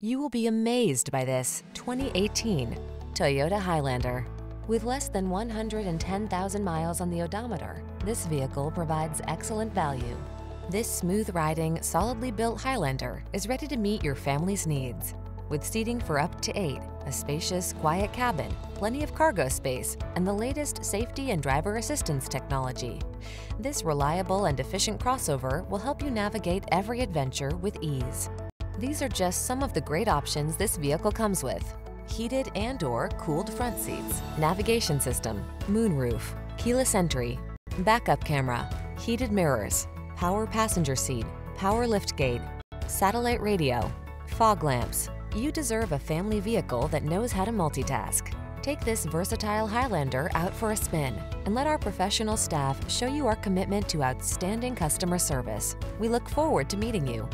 You will be amazed by this 2018 Toyota Highlander. With less than 110,000 miles on the odometer, this vehicle provides excellent value. This smooth-riding, solidly built Highlander is ready to meet your family's needs. With seating for up to eight, a spacious, quiet cabin, plenty of cargo space, and the latest safety and driver assistance technology. This reliable and efficient crossover will help you navigate every adventure with ease. These are just some of the great options this vehicle comes with. Heated and or cooled front seats, navigation system, moonroof, keyless entry, backup camera, heated mirrors, power passenger seat, power liftgate, satellite radio, fog lamps. You deserve a family vehicle that knows how to multitask. Take this versatile Highlander out for a spin and let our professional staff show you our commitment to outstanding customer service. We look forward to meeting you.